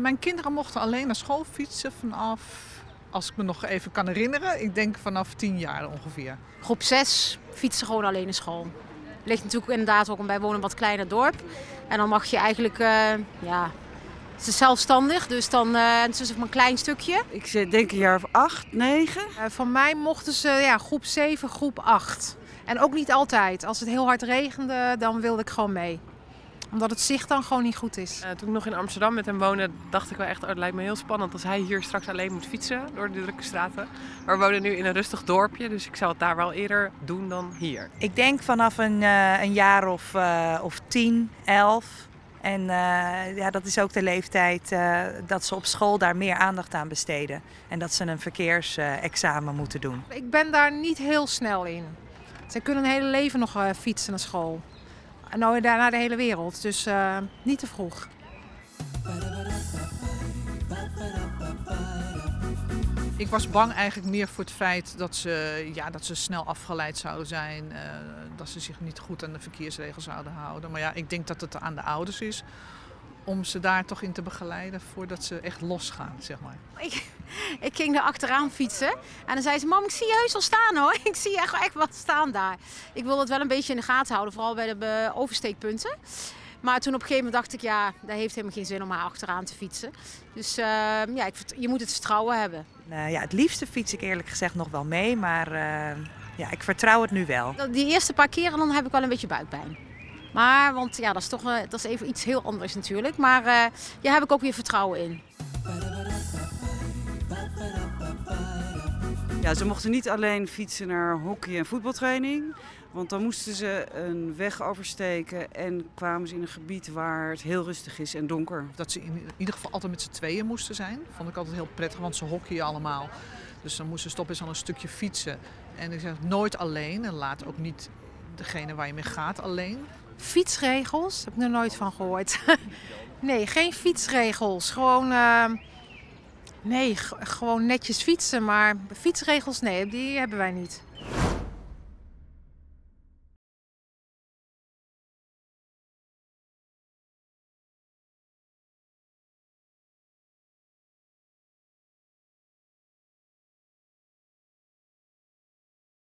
mijn kinderen mochten alleen naar school fietsen vanaf, als ik me nog even kan herinneren, ik denk vanaf tien jaar ongeveer. Groep 6 fietsen gewoon alleen naar school. Ligt natuurlijk inderdaad ook, wij wonen een wat kleiner dorp. En dan mag je eigenlijk, uh, ja, ze is zelfstandig, dus dan uh, het is maar een klein stukje. Ik zit denk een jaar of acht, negen. Uh, van mij mochten ze ja, groep 7, groep 8. En ook niet altijd. Als het heel hard regende, dan wilde ik gewoon mee omdat het zicht dan gewoon niet goed is. Uh, toen ik nog in Amsterdam met hem woonde, dacht ik wel echt, oh, het lijkt me heel spannend als hij hier straks alleen moet fietsen door de drukke straten. Maar we wonen nu in een rustig dorpje, dus ik zou het daar wel eerder doen dan hier. Ik denk vanaf een, uh, een jaar of, uh, of tien, elf. En ja, dat is ook de leeftijd dat ze op school daar meer aandacht aan besteden. En dat ze een verkeersexamen moeten doen. Ik ben daar niet heel snel in. Ze kunnen een hele leven nog fietsen naar school. En nou daarna de hele wereld. Dus uh, niet te vroeg. Ik was bang eigenlijk meer voor het feit dat ze, ja, dat ze snel afgeleid zouden zijn. Uh, dat ze zich niet goed aan de verkeersregels zouden houden. Maar ja, ik denk dat het aan de ouders is om ze daar toch in te begeleiden voordat ze echt losgaan, zeg maar. Ik, ik ging er achteraan fietsen en dan zei ze, mam, ik zie je heus al staan hoor. Ik zie je echt, echt wat staan daar. Ik wil het wel een beetje in de gaten houden, vooral bij de oversteekpunten. Maar toen op een gegeven moment dacht ik, ja, dat heeft helemaal geen zin om haar achteraan te fietsen. Dus uh, ja, ik, je moet het vertrouwen hebben. Uh, ja, het liefste fiets ik eerlijk gezegd nog wel mee, maar uh, ja, ik vertrouw het nu wel. Die eerste paar keren dan heb ik wel een beetje buikpijn. Maar, want ja, dat is toch dat is even iets heel anders natuurlijk. Maar uh, daar heb ik ook weer vertrouwen in. Ja, ze mochten niet alleen fietsen naar hockey en voetbaltraining. Want dan moesten ze een weg oversteken en kwamen ze in een gebied waar het heel rustig is en donker. Dat ze in ieder geval altijd met z'n tweeën moesten zijn, vond ik altijd heel prettig, want ze hockeyen allemaal. Dus dan moesten ze toch best wel een stukje fietsen. En ik zeg nooit alleen en laat ook niet degene waar je mee gaat alleen. Fietsregels? Heb ik er nooit van gehoord. nee, geen fietsregels. Gewoon, uh, nee, gewoon netjes fietsen. Maar fietsregels, nee, die hebben wij niet.